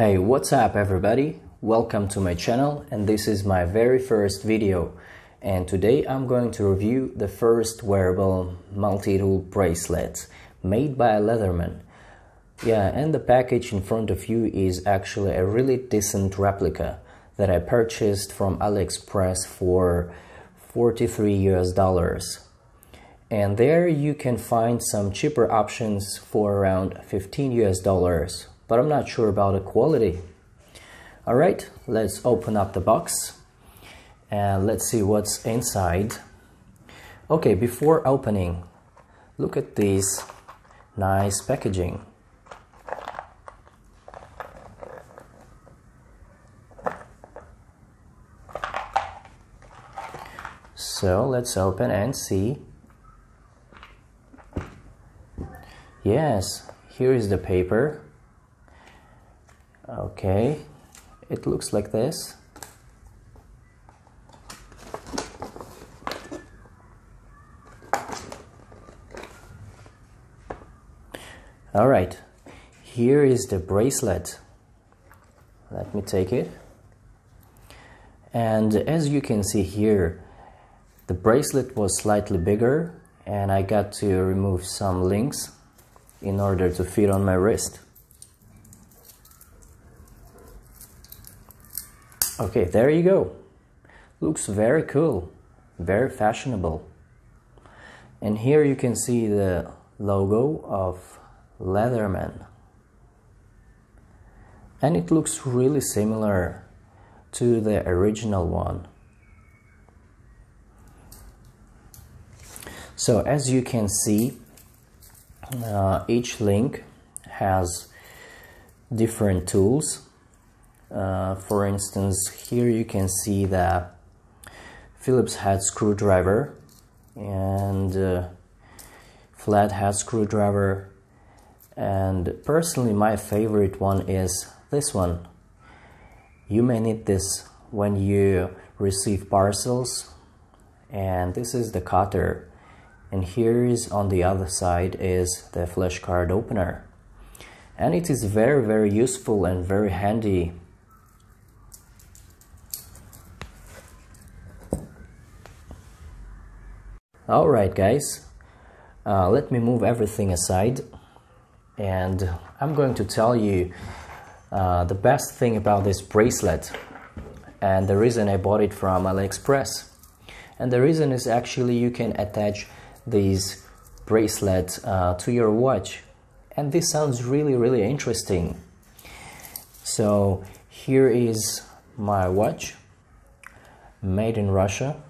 Hey, what's up everybody? Welcome to my channel and this is my very first video and today I'm going to review the first wearable multi-tool bracelet made by Leatherman. Yeah, and the package in front of you is actually a really decent replica that I purchased from AliExpress for 43 US dollars. And there you can find some cheaper options for around 15 US dollars but I'm not sure about the quality. Alright, let's open up the box and let's see what's inside. Okay, before opening, look at this nice packaging. So let's open and see. Yes, here is the paper okay. It looks like this. All right. Here is the bracelet. Let me take it. And as you can see here the bracelet was slightly bigger and I got to remove some links in order to fit on my wrist Okay, there you go. Looks very cool, very fashionable. And here you can see the logo of Leatherman. And it looks really similar to the original one. So as you can see, uh, each link has different tools uh, for instance, here you can see the Phillips head screwdriver and uh, flat head screwdriver. And personally my favorite one is this one. You may need this when you receive parcels. And this is the cutter. And here is on the other side is the flashcard opener. And it is very very useful and very handy Alright guys, uh, let me move everything aside and I'm going to tell you uh, the best thing about this bracelet and the reason I bought it from AliExpress. And the reason is actually you can attach these bracelet uh, to your watch and this sounds really really interesting. So here is my watch made in Russia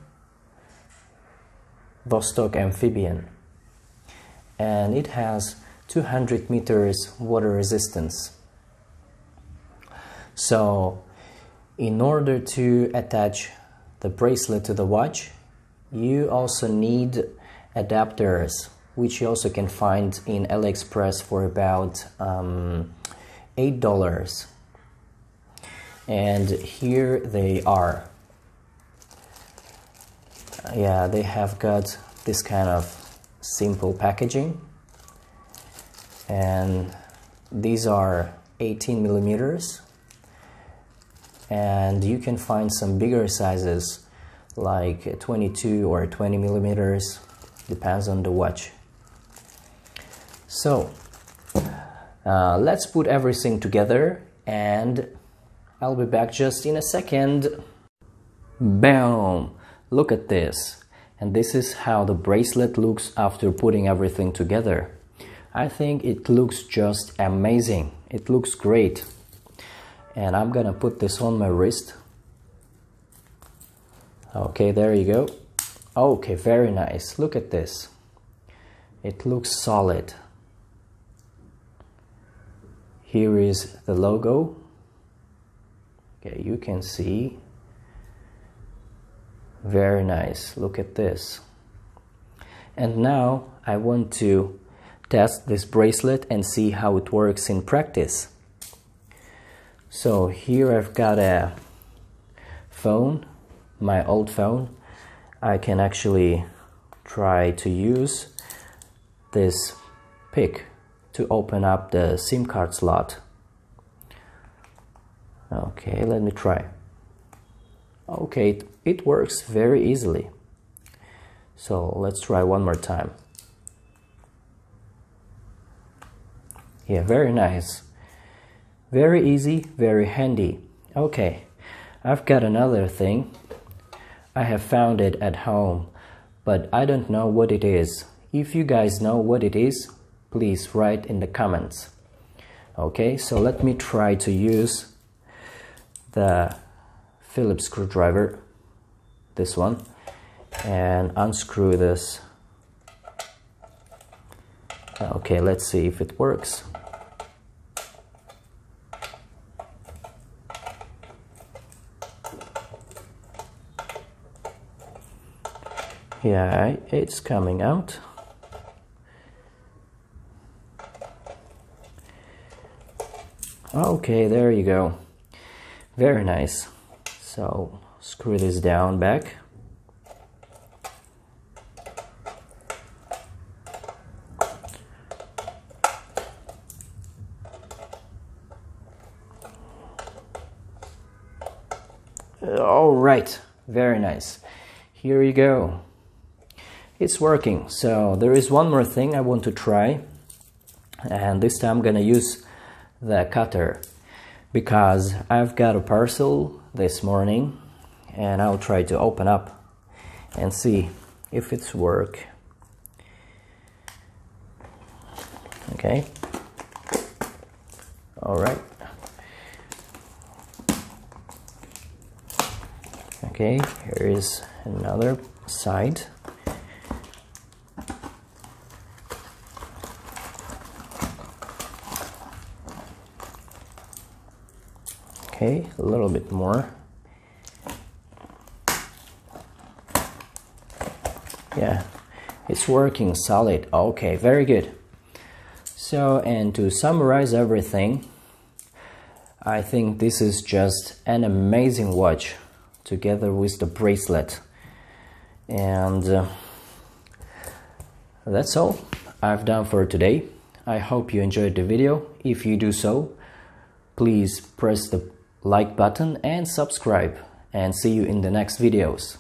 Vostok amphibian and it has 200 meters water resistance. So in order to attach the bracelet to the watch, you also need adapters, which you also can find in AliExpress for about um, $8. And here they are yeah they have got this kind of simple packaging. And these are 18 millimeters. And you can find some bigger sizes like 22 or 20 millimeters depends on the watch. So uh, let's put everything together and I'll be back just in a second. Boom Look at this. And this is how the bracelet looks after putting everything together. I think it looks just amazing. It looks great. And I'm gonna put this on my wrist. Okay, there you go. Okay, very nice. Look at this. It looks solid. Here is the logo. Okay, you can see very nice. Look at this. And now I want to test this bracelet and see how it works in practice. So here I've got a phone, my old phone. I can actually try to use this pick to open up the SIM card slot. okay let me try okay it, it works very easily. So let's try one more time. Yeah very nice. Very easy very handy. Okay I've got another thing. I have found it at home but I don't know what it is. If you guys know what it is please write in the comments. Okay so let me try to use the Phillips screwdriver this one and unscrew this. Okay let's see if it works. Yeah it's coming out. Okay there you go. Very nice so screw this down back. All right very nice. Here you go. It's working. So there is one more thing I want to try. And this time I'm gonna use the cutter because I've got a parcel this morning and I'll try to open up and see if it's work. Okay. All right. Okay here is another side okay a little bit more. Yeah it's working solid. Okay very good. So and to summarize everything I think this is just an amazing watch together with the bracelet. And uh, that's all I've done for today. I hope you enjoyed the video. If you do so please press the like button and subscribe and see you in the next videos.